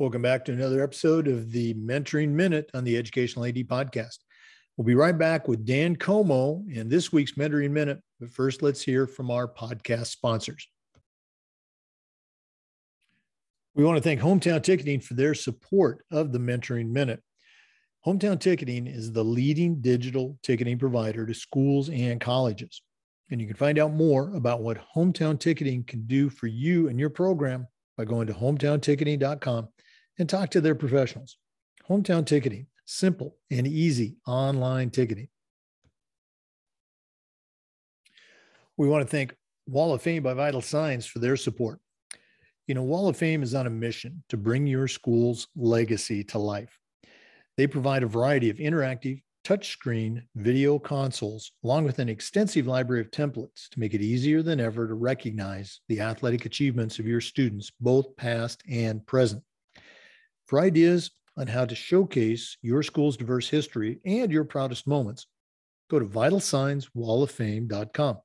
Welcome back to another episode of the Mentoring Minute on the Educational AD Podcast. We'll be right back with Dan Comeau in this week's Mentoring Minute. But first, let's hear from our podcast sponsors. We want to thank Hometown Ticketing for their support of the Mentoring Minute. Hometown Ticketing is the leading digital ticketing provider to schools and colleges. And you can find out more about what Hometown Ticketing can do for you and your program by going to hometownticketing.com and talk to their professionals. Hometown Ticketing, simple and easy online ticketing. We want to thank Wall of Fame by Vital Signs for their support. You know, Wall of Fame is on a mission to bring your school's legacy to life. They provide a variety of interactive, touchscreen video consoles, along with an extensive library of templates to make it easier than ever to recognize the athletic achievements of your students, both past and present. For ideas on how to showcase your school's diverse history and your proudest moments, go to vitalsignswalloffame.com.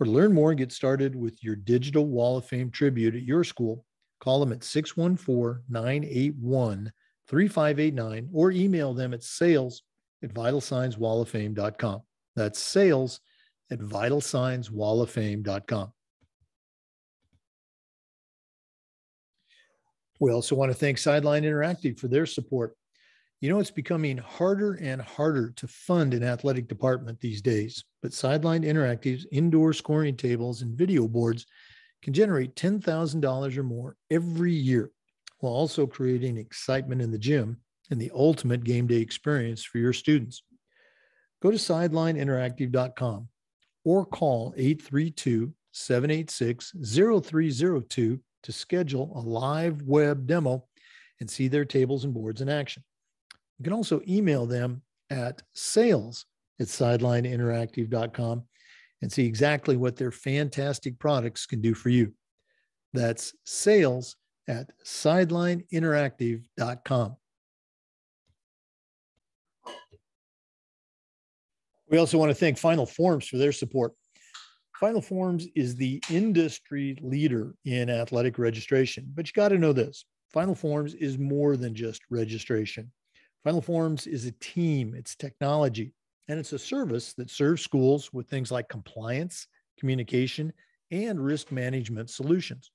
Or learn more and get started with your digital Wall of Fame tribute at your school, call them at 614 981 3589 or email them at sales at vitalsignswalloffame.com. That's sales at vitalsignswalloffame.com. We also want to thank Sideline Interactive for their support. You know, it's becoming harder and harder to fund an athletic department these days, but Sideline Interactive's indoor scoring tables and video boards can generate $10,000 or more every year while also creating excitement in the gym and the ultimate game day experience for your students. Go to sidelineinteractive.com or call 832 786 0302 to schedule a live web demo and see their tables and boards in action. You can also email them at sales at sidelineinteractive.com and see exactly what their fantastic products can do for you. That's sales at sidelineinteractive.com. We also want to thank Final Forms for their support. Final Forms is the industry leader in athletic registration, but you got to know this Final Forms is more than just registration. Final Forms is a team, it's technology, and it's a service that serves schools with things like compliance, communication, and risk management solutions.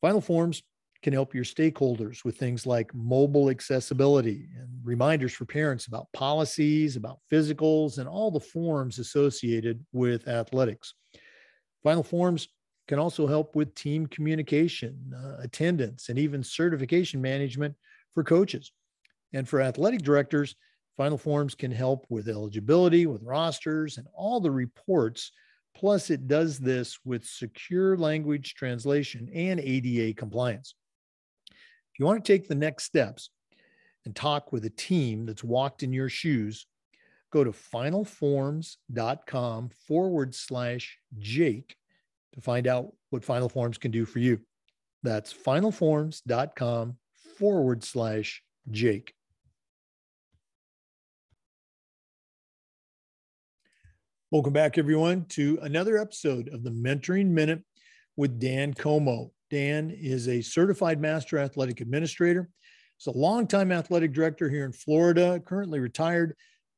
Final Forms can help your stakeholders with things like mobile accessibility and reminders for parents about policies, about physicals, and all the forms associated with athletics. Final Forms can also help with team communication, uh, attendance, and even certification management for coaches. And for athletic directors, Final Forms can help with eligibility, with rosters, and all the reports. Plus, it does this with secure language translation and ADA compliance. If you want to take the next steps and talk with a team that's walked in your shoes, go to finalforms.com forward slash Jake to find out what Final Forms can do for you. That's finalforms.com forward slash Jake. Welcome back, everyone, to another episode of the Mentoring Minute with Dan Comeau. Dan is a certified master athletic administrator. He's a longtime athletic director here in Florida, currently retired,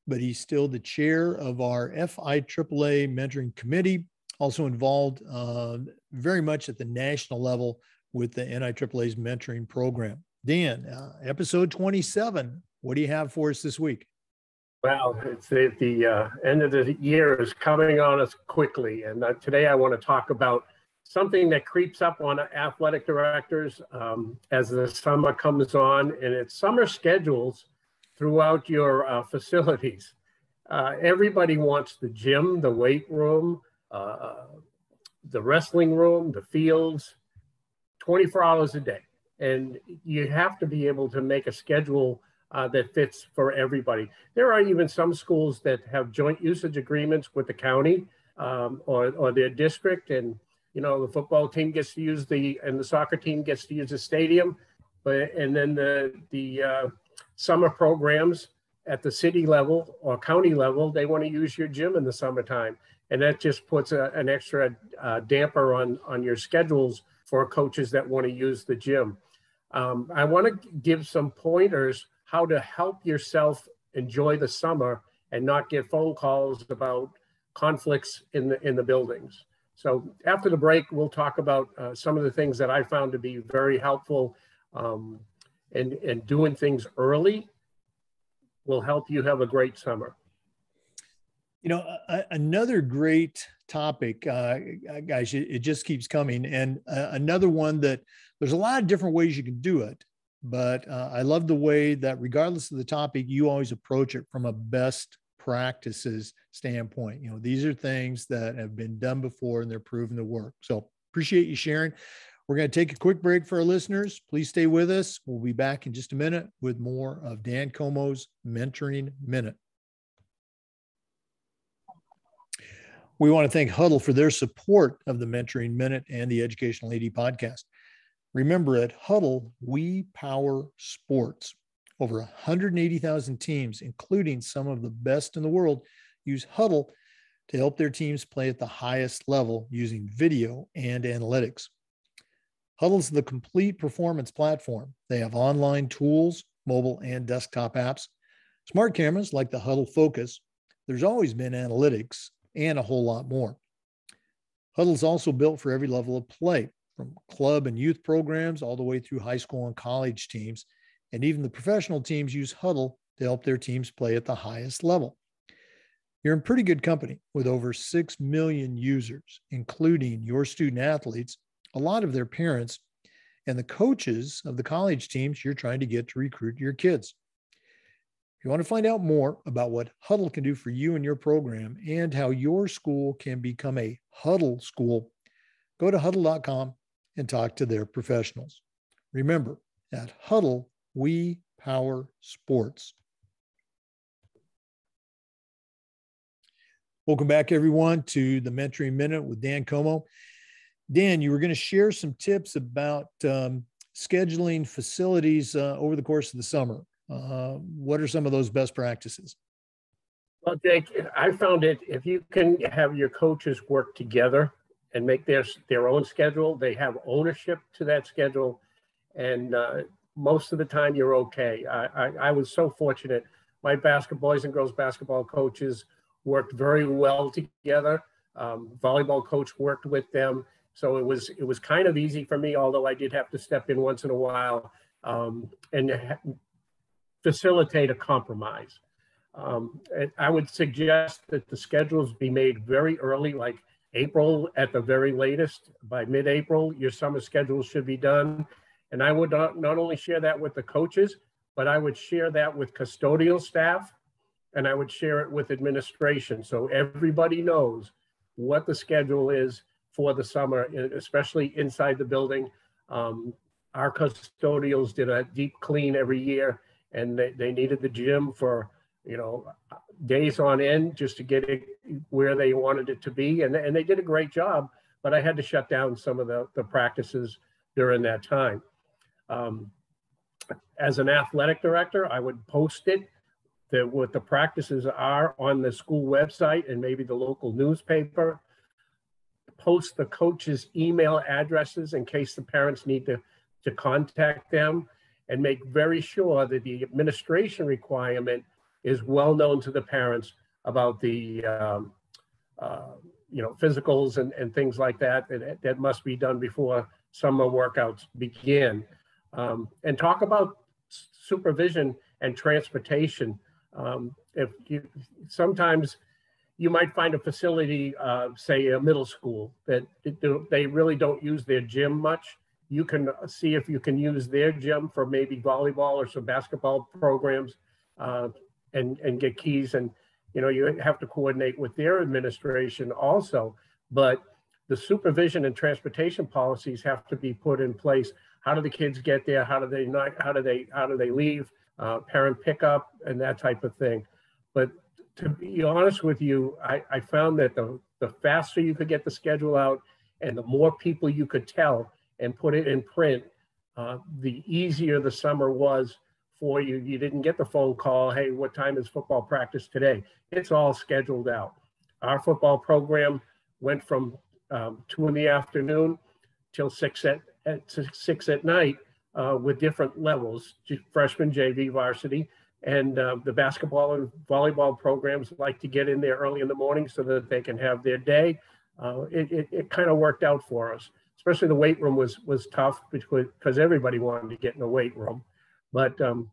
but he's still the chair of our FIAAA mentoring committee, also involved uh, very much at the national level with the NIAAA's mentoring program. Dan, uh, episode 27, what do you have for us this week? Well, it's the, the uh, end of the year is coming on us quickly. And uh, today I want to talk about something that creeps up on athletic directors um, as the summer comes on, and it's summer schedules throughout your uh, facilities. Uh, everybody wants the gym, the weight room, uh, the wrestling room, the fields, 24 hours a day. And you have to be able to make a schedule uh, that fits for everybody. There are even some schools that have joint usage agreements with the county um, or, or their district, and you know, the football team gets to use the, and the soccer team gets to use the stadium. But, and then the, the uh, summer programs at the city level or county level, they want to use your gym in the summertime. And that just puts a, an extra uh, damper on, on your schedules for coaches that want to use the gym. Um, I want to give some pointers how to help yourself enjoy the summer and not get phone calls about conflicts in the in the buildings. So after the break, we'll talk about uh, some of the things that I found to be very helpful um, and, and doing things early will help you have a great summer. You know, another great topic, uh, guys, it, it, just keeps coming. And uh, another one that there's a lot of different ways you can do it. But uh, I love the way that, regardless of the topic, you always approach it from a best practices standpoint. You know, these are things that have been done before and they're proven to work. So appreciate you sharing. We're going to take a quick break for our listeners. Please stay with us. We'll be back in just a minute with more of Dan Comeau's Mentoring Minute. We want to thank Hudl for their support of the Mentoring Minute and the Educational AD podcast. Remember, at Hudl, we power sports. Over 180,000 teams, including some of the best in the world, use Hudl to help their teams play at the highest level using video and analytics. Hudl is the complete performance platform. They have online tools, mobile and desktop apps, smart cameras like the Hudl Focus. There's always been analytics and a whole lot more. Hudl is also built for every level of play, from club and youth programs all the way through high school and college teams. And even the professional teams use Hudl to help their teams play at the highest level. You're in pretty good company with over 6 million users, including your student athletes, a lot of their parents, and the coaches of the college teams you're trying to get to recruit your kids. If you want to find out more about what Hudl can do for you and your program and how your school can become a Hudl school, go to hudl.com and talk to their professionals. Remember, at Hudl, we power sports. Welcome back, everyone, to the Mentoring Minute with Dan Comeau. Dan, you were going to share some tips about um, scheduling facilities uh, over the course of the summer. Uh, what are some of those best practices? Well, Jake, I found it if you can have your coaches work together and make their their own schedule, they have ownership to that schedule, and uh, most of the time you're okay. I, I, I was so fortunate. My basketball boys and girls basketball coaches worked very well together. Um, volleyball coach worked with them, so it was it was kind of easy for me. Although I did have to step in once in a while um, and facilitate a compromise. Um, I would suggest that the schedules be made very early, like April at the very latest. By mid-April, your summer schedule should be done. And I would not, not only share that with the coaches, but I would share that with custodial staff and I would share it with administration. So everybody knows what the schedule is for the summer, especially inside the building. Um, our custodials did a deep clean every year and they, they needed the gym for, you know, days on end just to get it where they wanted it to be. And, and they did a great job, but I had to shut down some of the, the practices during that time. Um, as an athletic director, I would post it that what the practices are on the school website and maybe the local newspaper. Post the coaches' email addresses in case the parents need to, to contact them and make very sure that the administration requirement is well known to the parents about the um, uh, you know physicals and, and things like that, that that must be done before summer workouts begin um, and talk about supervision and transportation. Um, if you sometimes you might find a facility, uh, say a middle school, that they really don't use their gym much. You can see if you can use their gym for maybe volleyball or some basketball programs, uh, and and get keys. And you know you have to coordinate with their administration also. But the supervision and transportation policies have to be put in place how do the kids get there? How do they not? How do they how do they leave? Uh, parent pickup and that type of thing. But to be honest with you, I, I found that the the faster you could get the schedule out, and the more people you could tell and put it in print, uh, the easier the summer was for you. You didn't get the phone call, hey, what time is football practice today? It's all scheduled out. Our football program went from um, two in the afternoon till six at at six at night uh, with different levels, freshman, JV, varsity, and uh, the basketball and volleyball programs like to get in there early in the morning so that they can have their day. Uh, it it, it kind of worked out for us. Especially the weight room was was tough because everybody wanted to get in the weight room, but um,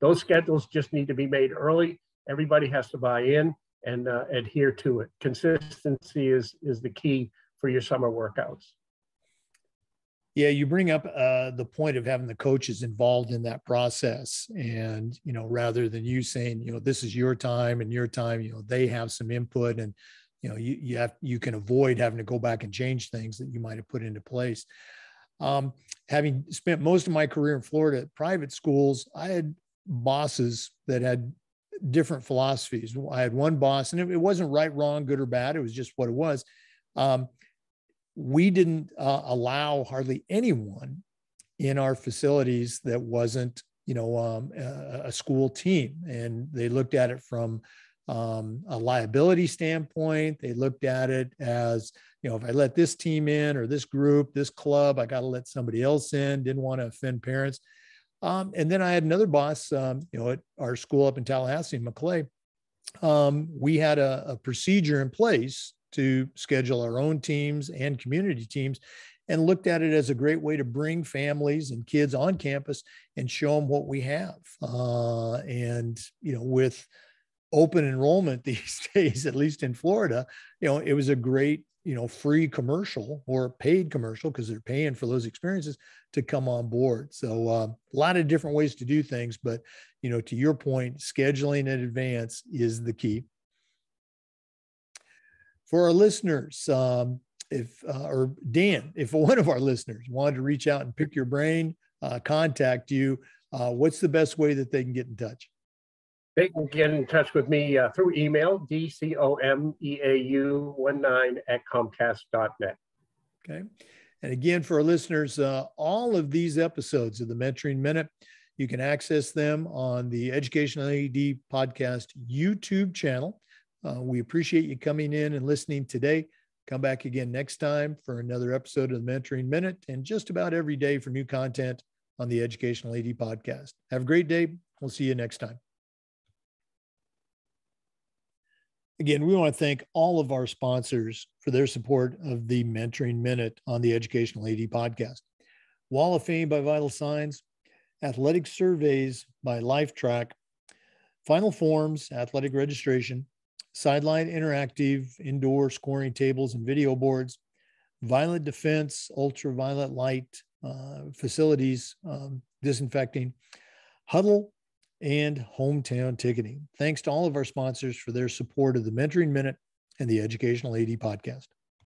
those schedules just need to be made early. Everybody has to buy in and uh, adhere to it. Consistency is is the key for your summer workouts. Yeah, you bring up uh, the point of having the coaches involved in that process, and you know, rather than you saying, you know, this is your time and your time, you know, they have some input, and you know, you you have you can avoid having to go back and change things that you might have put into place. Um, having spent most of my career in Florida at private schools, I had bosses that had different philosophies. I had one boss, and it, it wasn't right, wrong, good or bad. It was just what it was. Um, we didn't uh, allow hardly anyone in our facilities that wasn't, you know, um, a, a, school team, and they looked at it from um, a liability standpoint. They looked at it as, you know, if I let this team in or this group, this club, I got to let somebody else in. Didn't want to offend parents. Um, and then I had another boss, um, you know, at our school up in Tallahassee, Maclay. Um, we had a, a, procedure in place to schedule our own teams and community teams and looked at it as a great way to bring families and kids on campus and show them what we have. Uh, and, you know, with open enrollment these days, at least in Florida, you know, it was a great you know free commercial or paid commercial because they're paying for those experiences to come on board so uh, a lot of different ways to do things but you know to your point scheduling in advance is the key for our listeners um, if uh, or dan if one of our listeners wanted to reach out and pick your brain uh, contact you uh, what's the best way that they can get in touch they can get in touch with me uh, through email, dcomeau19 at comcast.net. Okay. And again, for our listeners, uh, all of these episodes of the Mentoring Minute, you can access them on the Educational AD Podcast YouTube channel. Uh, we appreciate you coming in and listening today. Come back again next time for another episode of the Mentoring Minute and just about every day for new content on the Educational AD Podcast. Have a great day. We'll see you next time. Again, we want to thank all of our sponsors for their support of the Mentoring Minute on the Educational AD podcast. Wall of Fame by Vital Signs, Athletic Surveys by Lifetrack, Final Forms, Athletic Registration, Sideline Interactive, Indoor Scoring Tables and Video Boards, Violet Defense, Ultraviolet Light uh, Facilities, um, Disinfecting, Hudl, and hometown ticketing. Thanks to all of our sponsors for their support of the Mentoring Minute and the Educational AD podcast.